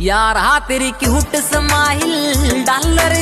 यार हा तेरी क्यूट स्माइल डॉलर